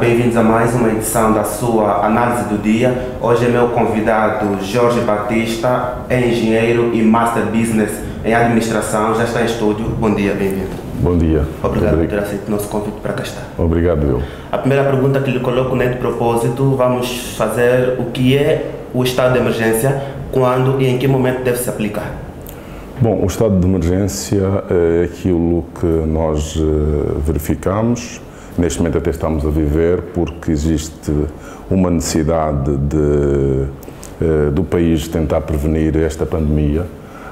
Bem-vindos a mais uma edição da sua Análise do Dia. Hoje é meu convidado Jorge Batista, é engenheiro e Master Business em Administração, já está em estúdio. Bom dia, bem-vindo. Bom dia. Obrigado por ter aceito o nosso convite para cá estar. Obrigado, eu. A primeira pergunta que lhe coloco nem de propósito, vamos fazer o que é o estado de emergência, quando e em que momento deve se aplicar? Bom, o estado de emergência é aquilo que nós eh, verificamos, neste momento até estamos a viver, porque existe uma necessidade de, eh, do país tentar prevenir esta pandemia.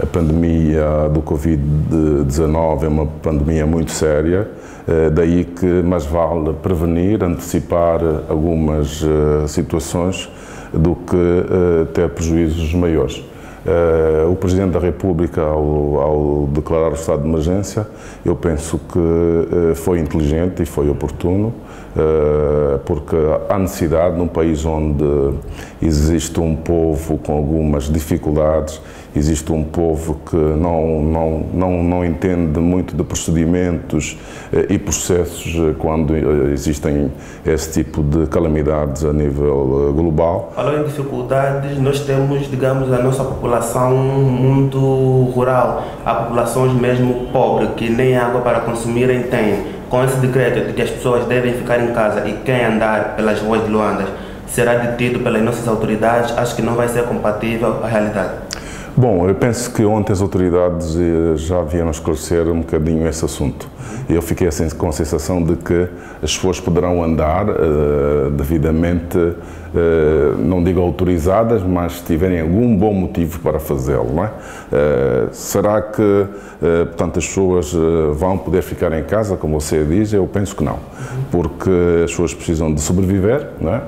A pandemia do Covid-19 é uma pandemia muito séria, eh, daí que mais vale prevenir, antecipar algumas situações do que ter prejuízos maiores. Uh, o Presidente da República, ao, ao, declarar o estado de emergência, eu penso que uh, foi inteligente e foi oportuno, uh, porque há necessidade, num país onde existe um povo com algumas dificuldades, existe um povo que não, não, não, não entende muito de procedimentos e processos quando existem esse tipo de calamidades a nível global. Falando em dificuldades, nós temos, digamos, a nossa população muito rural, há populações mesmo pobres que nem água para consumirem têm. Com esse decreto de que as pessoas devem ficar em casa e quem andar pelas ruas de Luanda será detido pelas nossas autoridades, acho que não vai ser compatível à realidade. Bom, eu penso que ontem as autoridades eh, já vieram esclarecer um bocadinho esse assunto. Eu fiquei assim com a sensação de que as pessoas poderão andar uh, devidamente, uh, não digo autorizadas, mas tiverem algum bom motivo para fazê-lo. Não é? Uh, será que, portanto, as pessoas vão poder ficar em casa, como você diz? Eu penso que não, porque as pessoas precisam de sobreviver. Não é?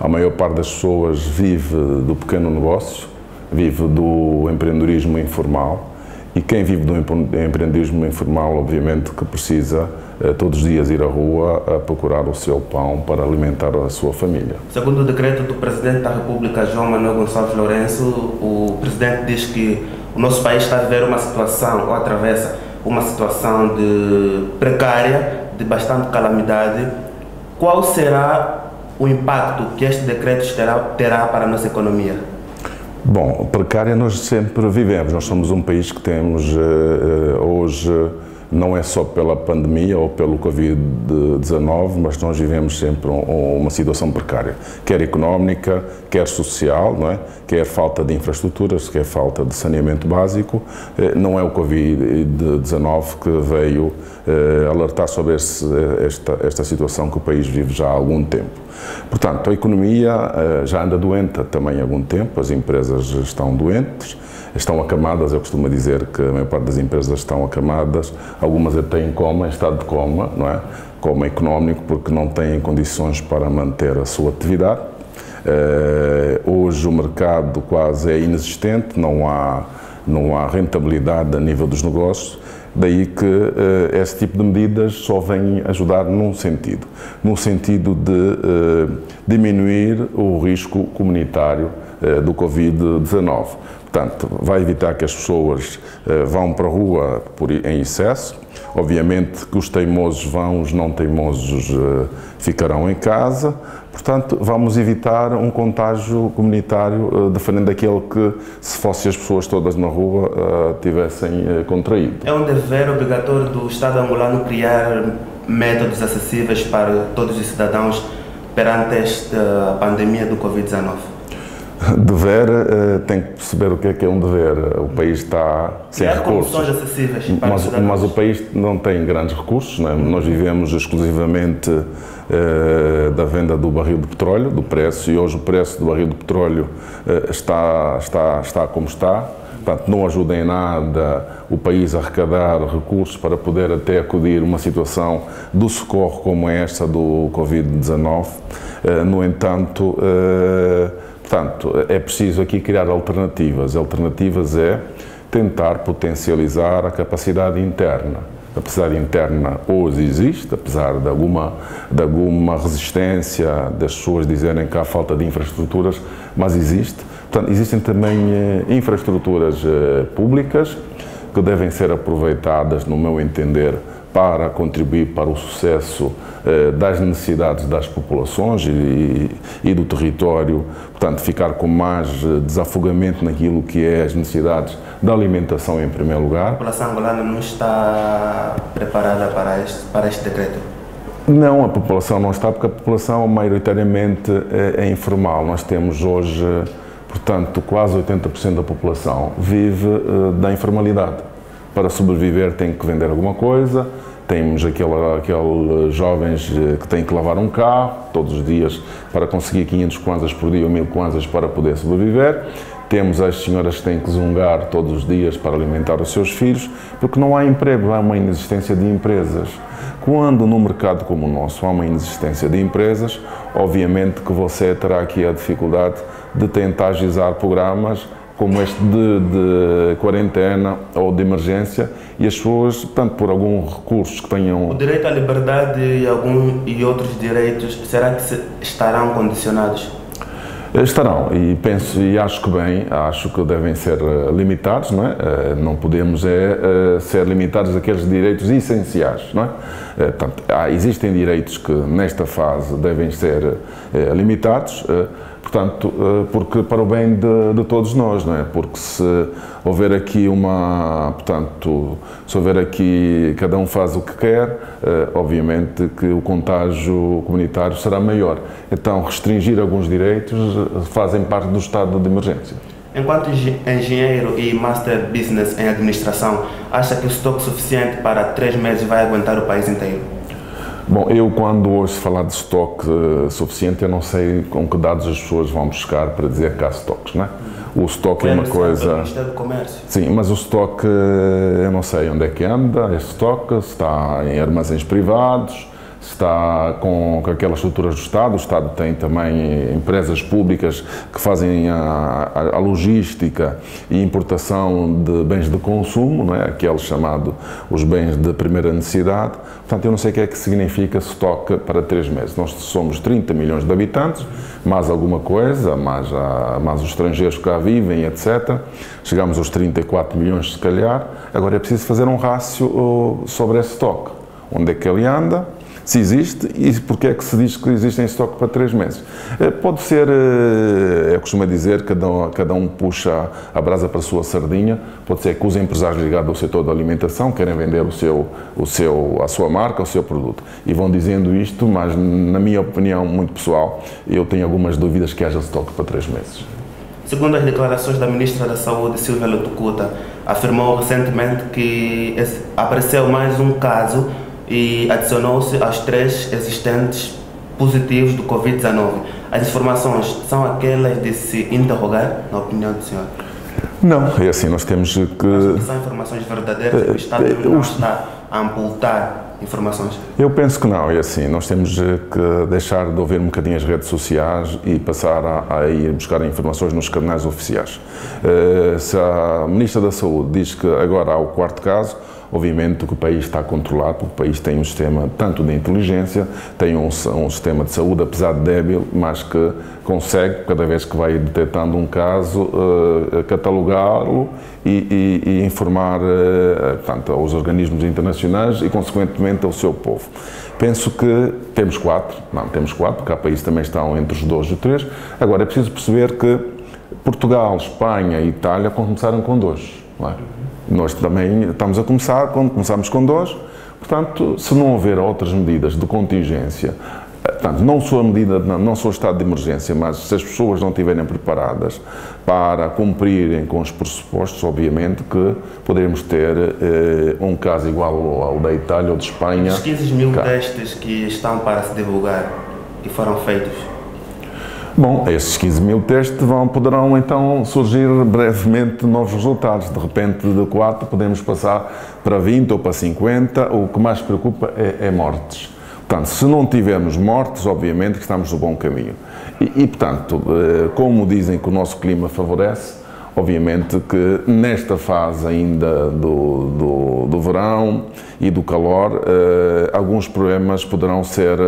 A maior parte das pessoas vive do pequeno negócio vive do empreendedorismo informal e quem vive do empreendedorismo informal, obviamente, que precisa eh, todos os dias ir à rua a procurar o seu pão para alimentar a sua família. Segundo o decreto do Presidente da República, João Manuel Gonçalves Lourenço, o Presidente diz que o nosso país está a viver uma situação, ou atravessa uma situação de precária, de bastante calamidade. Qual será o impacto que este decreto terá, terá para a nossa economia? Bom, precária nós sempre vivemos. Nós somos um país que temos uh, hoje, não é só pela pandemia ou pelo Covid-19, mas nós vivemos sempre um, uma situação precária, quer económica, quer social, não é? quer falta de infraestruturas, quer falta de saneamento básico. Uh, não é o Covid-19 que veio alertar sobre esta, esta situação que o país vive já há algum tempo. Portanto, a economia uh, já anda doente também há algum tempo, as empresas estão doentes, estão acamadas, eu costumo dizer que a maior parte das empresas estão acamadas, algumas até em coma, em estado de coma, não é? Coma económico, porque não têm condições para manter a sua atividade. Uh, hoje o mercado quase é inexistente, não há, não há rentabilidade a nível dos negócios Daí que uh, esse tipo de medidas só vem ajudar num sentido, no sentido de uh, diminuir o risco comunitário uh, do Covid-19. Portanto, vai evitar que as pessoas vão para a rua por, em excesso. Obviamente que os teimosos vão, os não teimosos ficarão em casa. Portanto, vamos evitar um contágio comunitário uh, diferente daquele que, se fossem as pessoas todas na rua, uh, tivessem contraído. É um dever obrigatório do Estado angolano criar métodos acessíveis para todos os cidadãos perante esta pandemia do Covid-19? Dever, uh, tem que perceber o que é que é um dever. O país está sem Criar recursos. acessíveis mas, mas o país não tem grandes recursos. É? Nós vivemos exclusivamente uh, da venda do barril de petróleo, do preço, e hoje o preço do barril de petróleo uh, está, está, está como está. Portanto, não ajuda em nada o país a arrecadar recursos para poder até acudir uma situação do socorro como esta do Covid-19. No entanto, Portanto, é preciso aqui criar alternativas. Alternativas é tentar potencializar a capacidade interna. A capacidade interna hoje existe, apesar de alguma, de alguma resistência das pessoas dizerem que há falta de infraestruturas, mas existe. Portanto, existem também eh, infraestruturas eh, públicas que devem ser aproveitadas, no meu entender, para contribuir para o sucesso das necessidades das populações e, e, do território, portanto, ficar com mais desafogamento naquilo que é as necessidades da alimentação em primeiro lugar. A população angolana não está preparada para este, para este decreto? Não, a população não está, porque a população maioritariamente é, é informal. Nós temos hoje, portanto, quase 80% da população vive uh, da informalidade. Para sobreviver tem que vender alguma coisa, temos aqueles aquele jovens eh, que têm que lavar um carro todos os dias para conseguir 500 kwanzas por dia ou 1000 kwanzas para poder sobreviver. Temos as senhoras que têm que zungar todos os dias para alimentar os seus filhos, porque não há emprego, há uma inexistência de empresas. Quando no mercado como o nosso há uma inexistência de empresas, obviamente que você terá aqui a dificuldade de tentar agizar programas como este de, de, quarentena ou de emergência e as pessoas, portanto, por alguns recursos que tenham... O direito à liberdade e, algum, e outros direitos, será que estarão condicionados? Estarão e penso e acho que bem, acho que devem ser eh, limitados, não é? Eh, não podemos é, ser limitados àqueles direitos essenciais, não é? Portanto, há, existem direitos que nesta fase devem ser limitados, portanto, eh, porque para o bem de, de, todos nós, não é? Porque se houver aqui uma, portanto, se houver aqui, cada um faz o que quer, eh, obviamente que o contágio comunitário será maior. Então, restringir alguns direitos eh, fazem parte do estado de emergência. Enquanto engenheiro e master business em administração, acha que o estoque suficiente para três meses vai aguentar o país inteiro? Bom, eu quando ouço falar de estoque uh, suficiente, eu não sei com que dados as pessoas vão buscar para dizer que há estoques, não é? O estoque é uma coisa. Ministério do Comércio. Sim, mas o estoque, eu não sei onde é que anda, este estoque, se está em armazéns privados, está com, com aquela estrutura do Estado. O Estado tem também empresas públicas que fazem a, a, a logística e importação de bens de consumo, não é? aqueles chamados os bens de primeira necessidade. Portanto, eu não sei o que é que significa estoque para três meses. Nós somos 30 milhões de habitantes, mais alguma coisa, mais, a, mais os estrangeiros que cá vivem, etc. Chegamos aos 34 milhões, se calhar. Agora é preciso fazer um rácio uh, sobre esse estoque. Onde é que ele anda? Se existe e porque é que se diz que existe em estoque para três meses. Eh, pode ser, eh, eu costumo dizer, cada um, cada um puxa a brasa para a sua sardinha, pode ser que os empresários ligados ao setor da alimentação querem vender o seu, o seu, a sua marca, o seu produto e vão dizendo isto, mas na minha opinião muito pessoal, eu tenho algumas dúvidas que haja estoque para três meses. Segundo as declarações da Ministra da Saúde, Silvia Lotucuta, afirmou recentemente que apareceu mais um caso e adicionou-se aos três existentes positivos do Covid-19. As informações são aquelas de se interrogar, na opinião do senhor? Não, é assim, nós temos que... São informações verdadeiras, o Estado eh, não está a amputar informações? Eu penso que não, é assim, nós temos que deixar de ouvir um bocadinho as redes sociais e passar a, a ir buscar informações nos canais oficiais. Uh, se a Ministra da Saúde diz que agora há o quarto caso, Obviamente que o país está controlado, porque o país tem um sistema tanto de inteligência, tem um, um sistema de saúde, apesar de débil, mas que consegue, cada vez que vai detectando um caso, uh, catalogá-lo e, e, e, informar uh, portanto, aos organismos internacionais e, consequentemente, ao seu povo. Penso que temos quatro, não, temos quatro, porque há países também estão entre os dois e os três. Agora, é preciso perceber que Portugal, Espanha e Itália começaram com dois. É? Nós também estamos a começar, quando começamos com dois, portanto, se não houver outras medidas de contingência, eh, portanto, não só a medida, não só o estado de emergência, mas se as pessoas não estiverem preparadas para cumprirem com os pressupostos, obviamente que poderemos ter eh, um caso igual ao da Itália ou de Espanha. Os 15 mil testes que estão para se divulgar e foram feitos, Bom, esses 15 mil testes vão, poderão então surgir brevemente novos resultados. De repente, de 4 podemos passar para 20 ou para 50. O que mais preocupa é, é mortes. Portanto, se não tivermos mortes, obviamente que estamos no bom caminho. E, e, portanto, eh, como dizem que o nosso clima favorece, obviamente que nesta fase ainda do, do, do verão e do calor, eh, alguns problemas poderão ser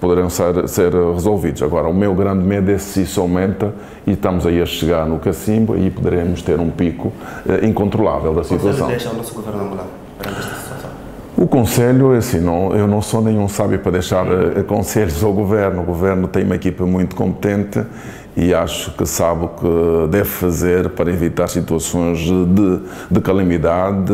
poderão ser, ser resolvidos. Agora, o meu grande medo é se isso aumenta e estamos aí a chegar no cacimbo e poderemos ter um pico eh, incontrolável da situação. Deixa o nosso governo angolano perante esta situação? O Conselho, é assim, não, eu não sou nenhum sábio para deixar uh, conselhos ao Governo. O Governo tem uma equipa muito competente e acho que sabe o que deve fazer para evitar situações de, de calamidade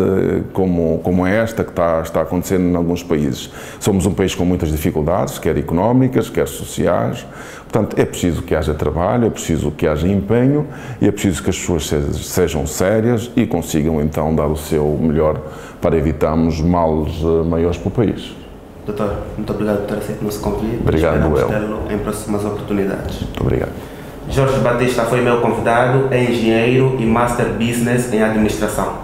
como, como esta que está, está acontecendo em alguns países. Somos um país com muitas dificuldades, quer económicas, quer sociais. Portanto, é preciso que haja trabalho, é preciso que haja empenho e é preciso que as pessoas sejam sérias e consigam então dar o seu melhor para evitarmos males eh, maiores para o país. Doutor, muito obrigado por ter aceito o nosso convite. Obrigado, Esperamos em próximas oportunidades. Muito obrigado. Jorge Batista foi meu convidado, é engenheiro e Master Business em Administração.